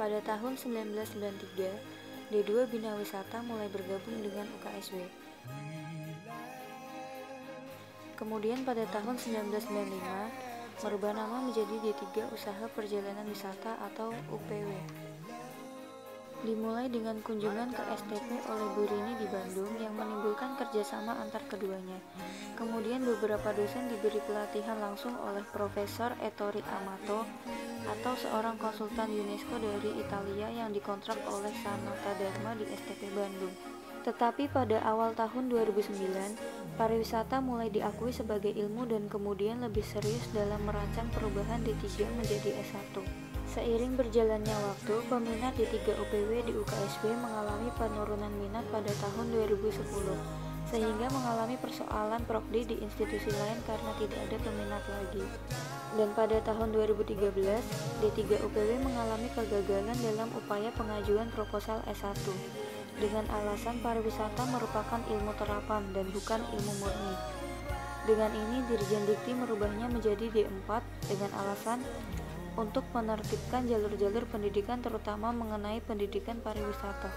Pada tahun 1993, D2 Bina Wisata mulai bergabung dengan UKSW. Kemudian pada tahun 1995, merubah nama menjadi D3 Usaha Perjalanan Wisata atau UPW. Dimulai dengan kunjungan ke STP oleh Bu Rini di Bandung yang menimbulkan kerjasama antar keduanya. Kemudian beberapa dosen diberi pelatihan langsung oleh Profesor Ettore Amato atau seorang konsultan UNESCO dari Italia yang dikontrak oleh Sanata Dharma di STP Bandung. Tetapi pada awal tahun 2009, pariwisata mulai diakui sebagai ilmu dan kemudian lebih serius dalam merancang perubahan D3 menjadi S1. Seiring berjalannya waktu, peminat di 3 UPW di UKSW mengalami penurunan minat pada tahun 2010, sehingga mengalami persoalan prokdi di institusi lain karena tidak ada peminat lagi. Dan pada tahun 2013, D3 UPW mengalami kegagalan dalam upaya pengajuan proposal S1 dengan alasan pariwisata merupakan ilmu terapan dan bukan ilmu murni. Dengan ini, Dirjen Dikti merubahnya menjadi D4 dengan alasan untuk menertibkan jalur-jalur pendidikan terutama mengenai pendidikan pariwisata.